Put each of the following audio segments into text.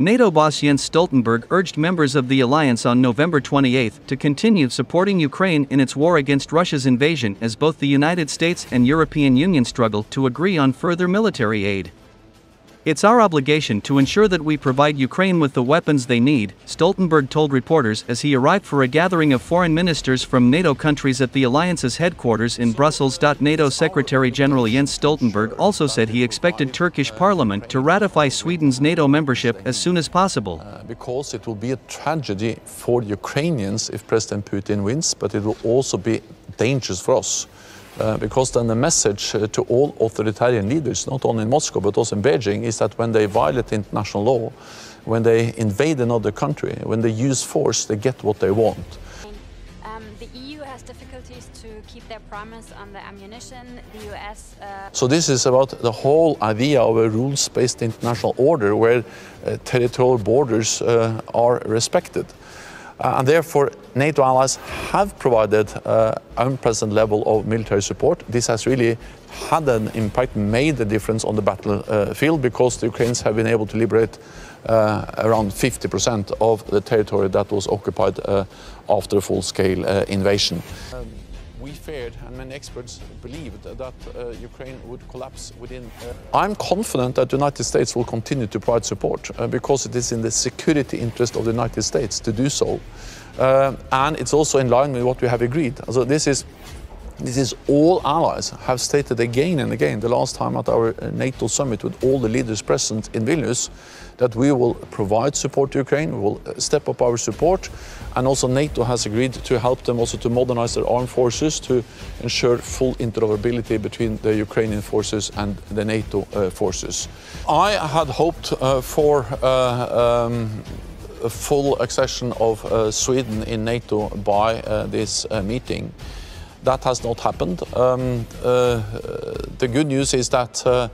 NATO boss Jens Stoltenberg urged members of the alliance on November 28 to continue supporting Ukraine in its war against Russia's invasion as both the United States and European Union struggle to agree on further military aid. It's our obligation to ensure that we provide Ukraine with the weapons they need, Stoltenberg told reporters as he arrived for a gathering of foreign ministers from NATO countries at the alliance's headquarters in Brussels. NATO Secretary General Jens Stoltenberg also said he expected Turkish parliament to ratify Sweden's NATO membership as soon as possible. Uh, because it will be a tragedy for the Ukrainians if President Putin wins, but it will also be dangerous for us. Uh, because then the message uh, to all authoritarian leaders, not only in Moscow but also in Beijing, is that when they violate international law, when they invade another country, when they use force, they get what they want. Um, the EU has difficulties to keep their promise on the ammunition. The US. Uh... So this is about the whole idea of a rules-based international order where uh, territorial borders uh, are respected. Uh, and therefore, NATO allies have provided uh, unprecedented level of military support. This has really had an impact, made a difference on the battlefield uh, because the Ukrainians have been able to liberate uh, around 50% of the territory that was occupied uh, after a full-scale uh, invasion. Um, we feared, and many experts believed, that uh, Ukraine would collapse within. Uh... I'm confident that the United States will continue to provide support uh, because it is in the security interest of the United States to do so. Uh, and it's also in line with what we have agreed. So this is this is all allies have stated again and again, the last time at our uh, NATO summit with all the leaders present in Vilnius, that we will provide support to Ukraine, we will uh, step up our support, and also NATO has agreed to help them also to modernize their armed forces to ensure full interoperability between the Ukrainian forces and the NATO uh, forces. I had hoped uh, for uh, um, a full accession of uh, Sweden in NATO by this meeting. That has not happened. Um, uh, the good news is that uh,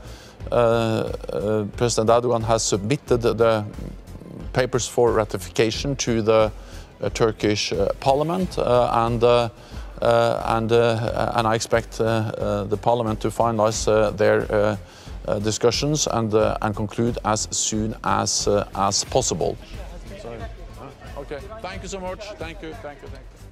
uh, uh President Erdogan has submitted the papers for ratification to the uh, Turkish uh, parliament and and and I expect the parliament to finalize their discussions and and conclude as soon as as possible. Okay. Thank you so much. Thank you. Thank you. Thank you.